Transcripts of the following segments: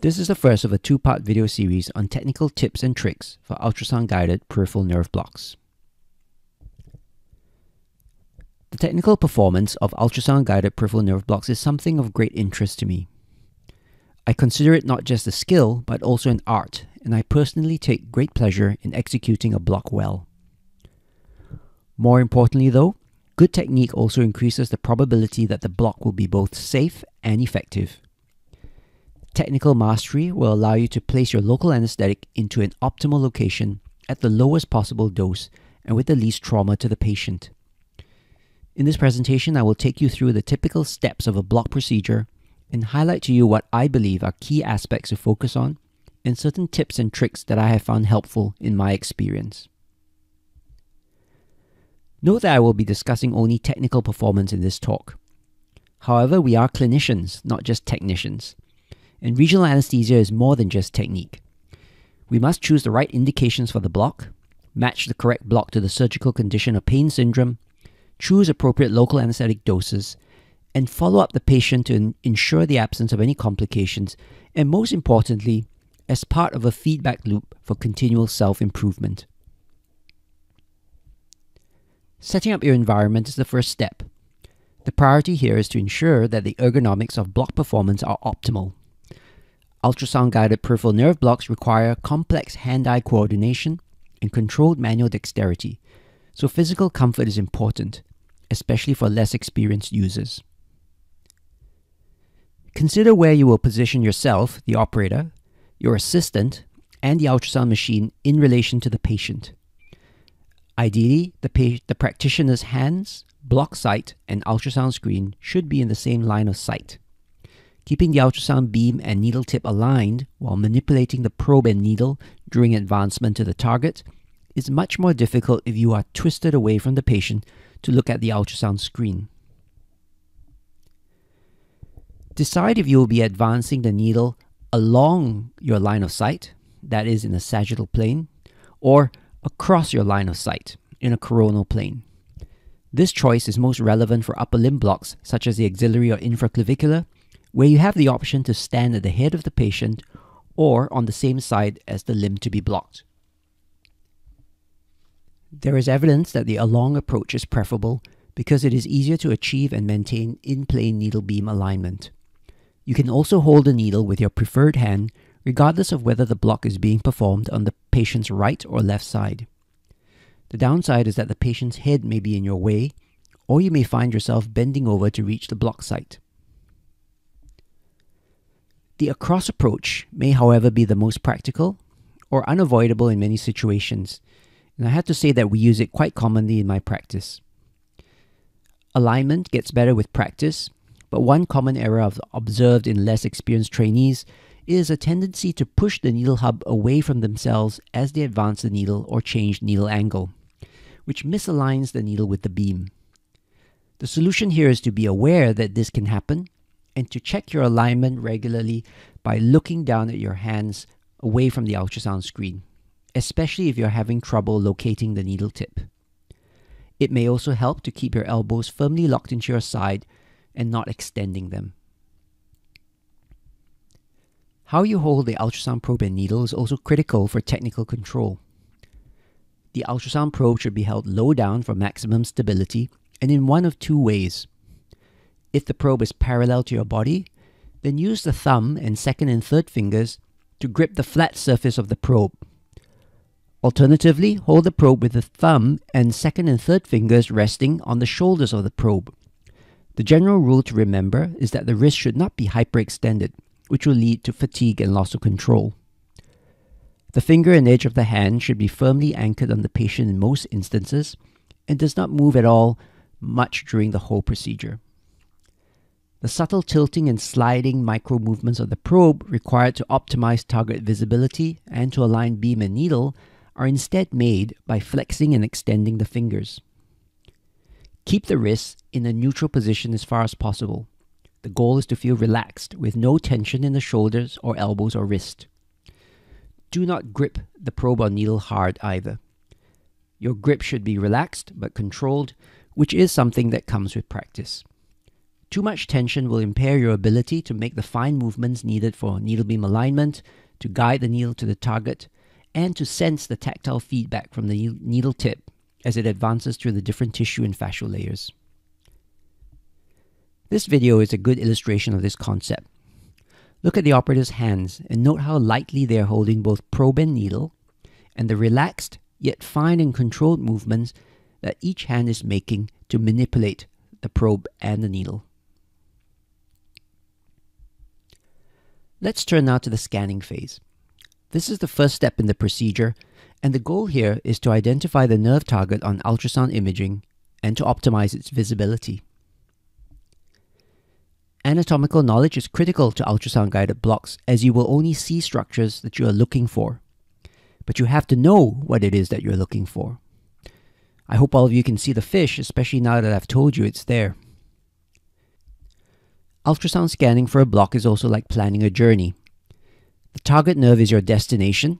This is the first of a two part video series on technical tips and tricks for ultrasound guided peripheral nerve blocks. The technical performance of ultrasound guided peripheral nerve blocks is something of great interest to me. I consider it not just a skill, but also an art, and I personally take great pleasure in executing a block well. More importantly, though, good technique also increases the probability that the block will be both safe and effective. Technical mastery will allow you to place your local anesthetic into an optimal location at the lowest possible dose and with the least trauma to the patient. In this presentation, I will take you through the typical steps of a block procedure and highlight to you what I believe are key aspects to focus on and certain tips and tricks that I have found helpful in my experience. Note that I will be discussing only technical performance in this talk. However, we are clinicians, not just technicians. And regional anesthesia is more than just technique. We must choose the right indications for the block, match the correct block to the surgical condition of pain syndrome, choose appropriate local anesthetic doses, and follow up the patient to ensure the absence of any complications, and most importantly, as part of a feedback loop for continual self improvement. Setting up your environment is the first step. The priority here is to ensure that the ergonomics of block performance are optimal. Ultrasound guided peripheral nerve blocks require complex hand eye coordination and controlled manual dexterity, so physical comfort is important, especially for less experienced users. Consider where you will position yourself, the operator, your assistant, and the ultrasound machine in relation to the patient. Ideally, the, pa- the practitioner's hands, block site, and ultrasound screen should be in the same line of sight. Keeping the ultrasound beam and needle tip aligned while manipulating the probe and needle during advancement to the target is much more difficult if you are twisted away from the patient to look at the ultrasound screen. Decide if you will be advancing the needle along your line of sight, that is in a sagittal plane, or across your line of sight in a coronal plane. This choice is most relevant for upper limb blocks such as the axillary or infraclavicular, where you have the option to stand at the head of the patient or on the same side as the limb to be blocked. There is evidence that the along approach is preferable because it is easier to achieve and maintain in plane needle beam alignment. You can also hold the needle with your preferred hand, regardless of whether the block is being performed on the patient's right or left side. The downside is that the patient's head may be in your way, or you may find yourself bending over to reach the block site. The across approach may, however, be the most practical or unavoidable in many situations, and I have to say that we use it quite commonly in my practice. Alignment gets better with practice, but one common error I've observed in less experienced trainees is a tendency to push the needle hub away from themselves as they advance the needle or change needle angle, which misaligns the needle with the beam. The solution here is to be aware that this can happen and to check your alignment regularly by looking down at your hands away from the ultrasound screen, especially if you're having trouble locating the needle tip. It may also help to keep your elbows firmly locked into your side and not extending them. How you hold the ultrasound probe and needle is also critical for technical control. The ultrasound probe should be held low down for maximum stability and in one of two ways. If the probe is parallel to your body, then use the thumb and second and third fingers to grip the flat surface of the probe. Alternatively, hold the probe with the thumb and second and third fingers resting on the shoulders of the probe. The general rule to remember is that the wrist should not be hyperextended, which will lead to fatigue and loss of control. The finger and edge of the hand should be firmly anchored on the patient in most instances and does not move at all much during the whole procedure. The subtle tilting and sliding micro movements of the probe required to optimize target visibility and to align beam and needle are instead made by flexing and extending the fingers. Keep the wrists in a neutral position as far as possible. The goal is to feel relaxed with no tension in the shoulders or elbows or wrist. Do not grip the probe or needle hard either. Your grip should be relaxed but controlled, which is something that comes with practice. Too much tension will impair your ability to make the fine movements needed for needle beam alignment, to guide the needle to the target, and to sense the tactile feedback from the needle tip as it advances through the different tissue and fascial layers. This video is a good illustration of this concept. Look at the operator's hands and note how lightly they are holding both probe and needle, and the relaxed yet fine and controlled movements that each hand is making to manipulate the probe and the needle. Let's turn now to the scanning phase. This is the first step in the procedure, and the goal here is to identify the nerve target on ultrasound imaging and to optimize its visibility. Anatomical knowledge is critical to ultrasound guided blocks as you will only see structures that you are looking for. But you have to know what it is that you're looking for. I hope all of you can see the fish, especially now that I've told you it's there. Ultrasound scanning for a block is also like planning a journey. The target nerve is your destination,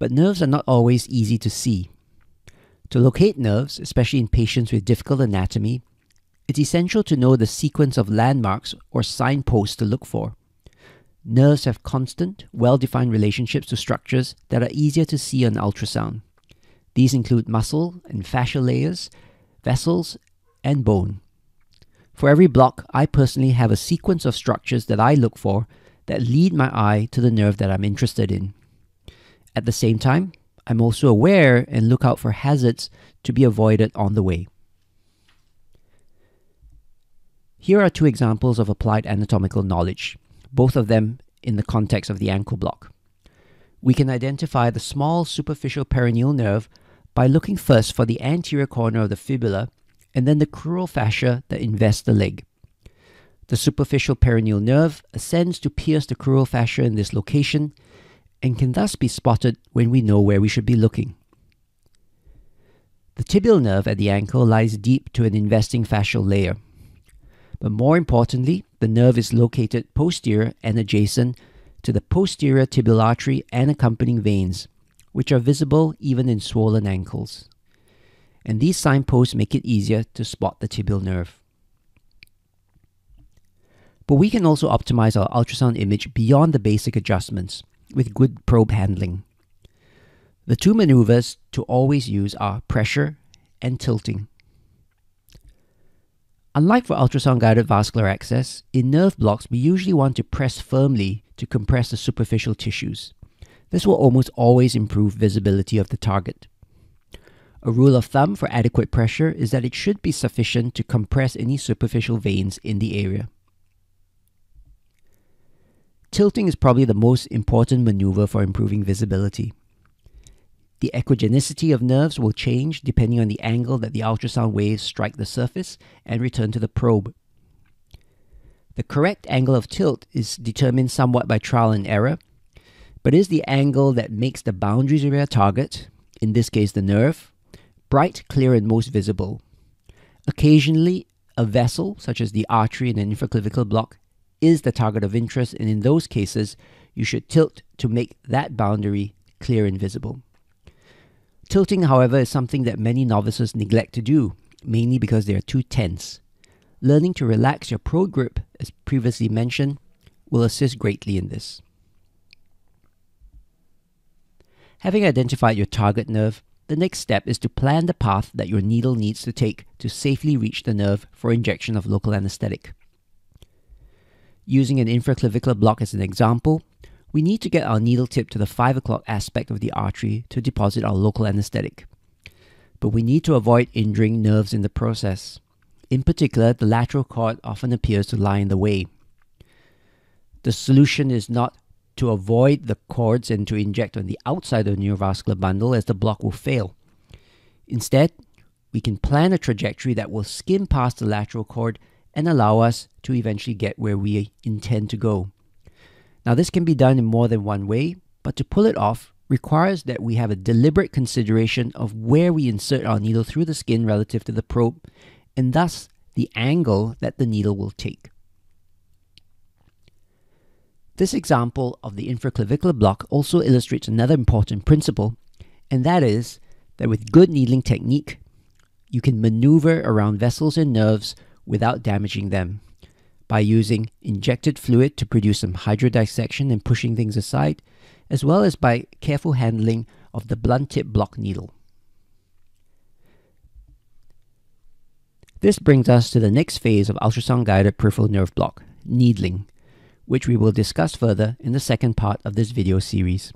but nerves are not always easy to see. To locate nerves, especially in patients with difficult anatomy, it's essential to know the sequence of landmarks or signposts to look for. Nerves have constant, well defined relationships to structures that are easier to see on ultrasound. These include muscle and fascial layers, vessels, and bone. For every block, I personally have a sequence of structures that I look for that lead my eye to the nerve that I'm interested in. At the same time, I'm also aware and look out for hazards to be avoided on the way. Here are two examples of applied anatomical knowledge, both of them in the context of the ankle block. We can identify the small superficial peroneal nerve by looking first for the anterior corner of the fibula and then the crural fascia that invests the leg. The superficial peroneal nerve ascends to pierce the crural fascia in this location and can thus be spotted when we know where we should be looking. The tibial nerve at the ankle lies deep to an investing fascial layer. But more importantly, the nerve is located posterior and adjacent to the posterior tibial artery and accompanying veins, which are visible even in swollen ankles. And these signposts make it easier to spot the tibial nerve. But we can also optimize our ultrasound image beyond the basic adjustments with good probe handling. The two maneuvers to always use are pressure and tilting. Unlike for ultrasound guided vascular access, in nerve blocks we usually want to press firmly to compress the superficial tissues. This will almost always improve visibility of the target. A rule of thumb for adequate pressure is that it should be sufficient to compress any superficial veins in the area. Tilting is probably the most important maneuver for improving visibility. The echogenicity of nerves will change depending on the angle that the ultrasound waves strike the surface and return to the probe. The correct angle of tilt is determined somewhat by trial and error, but is the angle that makes the boundaries of your target, in this case the nerve, bright, clear, and most visible. Occasionally, a vessel, such as the artery in an infraclavicular block, is the target of interest, and in those cases, you should tilt to make that boundary clear and visible. Tilting, however, is something that many novices neglect to do, mainly because they are too tense. Learning to relax your pro grip, as previously mentioned, will assist greatly in this. Having identified your target nerve, the next step is to plan the path that your needle needs to take to safely reach the nerve for injection of local anesthetic. Using an infraclavicular block as an example, we need to get our needle tip to the 5 o'clock aspect of the artery to deposit our local anesthetic. But we need to avoid injuring nerves in the process. In particular, the lateral cord often appears to lie in the way. The solution is not to avoid the cords and to inject on the outside of the neurovascular bundle as the block will fail. Instead, we can plan a trajectory that will skim past the lateral cord and allow us to eventually get where we intend to go. Now, this can be done in more than one way, but to pull it off requires that we have a deliberate consideration of where we insert our needle through the skin relative to the probe, and thus the angle that the needle will take. This example of the infraclavicular block also illustrates another important principle, and that is that with good needling technique, you can maneuver around vessels and nerves without damaging them. by using injected fluid to produce some hydrodissection and pushing things aside, as well as by careful handling of the blunt tip block needle. This brings us to the next phase of ultrasound guided peripheral nerve block, needling, which we will discuss further in the second part of this video series.